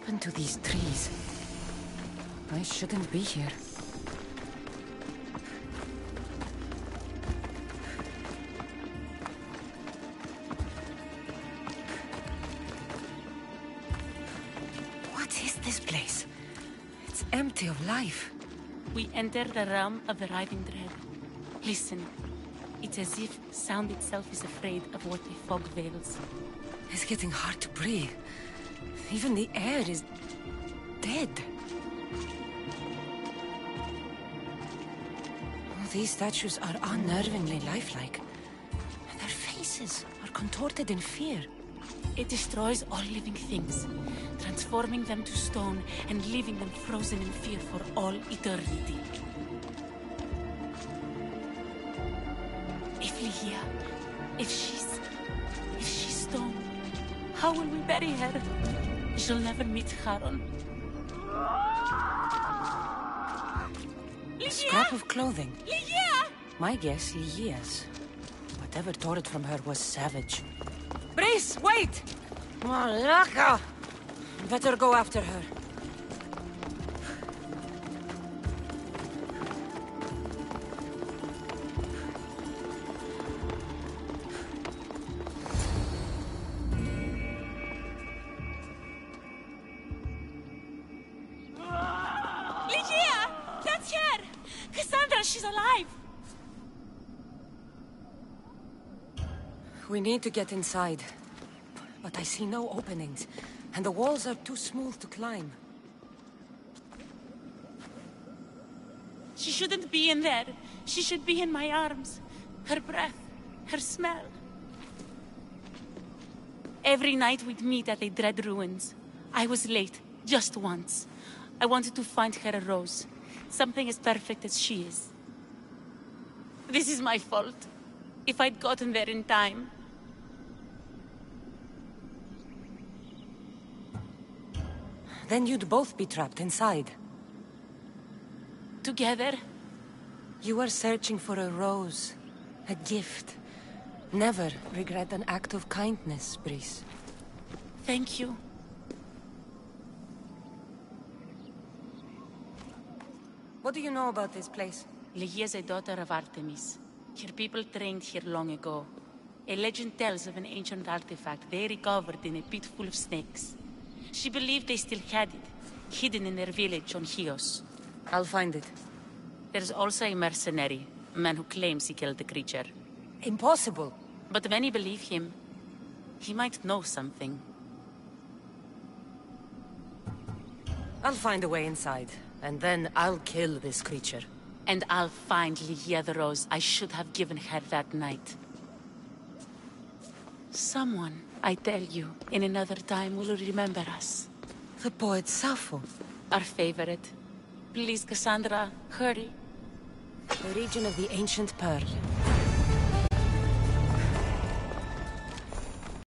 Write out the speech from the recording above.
happened to these trees? I shouldn't be here. What is this place? It's empty of life. We enter the realm of the Riding Dread. Listen. It's as if sound itself is afraid of what the fog veils. It's getting hard to breathe. Even the air is... dead. These statues are unnervingly lifelike. Their faces are contorted in fear. It destroys all living things, transforming them to stone and leaving them frozen in fear for all eternity. If Ligia, if she's... if she's stone, how will we bury her? She'll never meet Charon. Scrap of clothing. Ligia! My guess, Ligia's. Whatever tore it from her was savage. Brice, wait! Malaka! Better go after her. She's alive! We need to get inside. But I see no openings, and the walls are too smooth to climb. She shouldn't be in there. She should be in my arms. Her breath, her smell. Every night we'd meet at the Dread Ruins. I was late, just once. I wanted to find her a rose. Something as perfect as she is. This is my fault. If I'd gotten there in time. Then you'd both be trapped inside. Together, You were searching for a rose, a gift. Never regret an act of kindness, Brice. thank you. What do you know about this place? Ligia is a daughter of Artemis. Her people trained here long ago. A legend tells of an ancient artifact they recovered in a pit full of snakes. She believed they still had it, hidden in their village on Chios. I'll find it. There's also a mercenary, a man who claims he killed the creature. Impossible. But many believe him. He might know something. I'll find a way inside, and then I'll kill this creature. And I'll find Ligia the rose I should have given her that night. Someone, I tell you, in another time will remember us. The poet Sappho. Our favorite. Please, Kassandra, hurry. The region of the ancient pearl.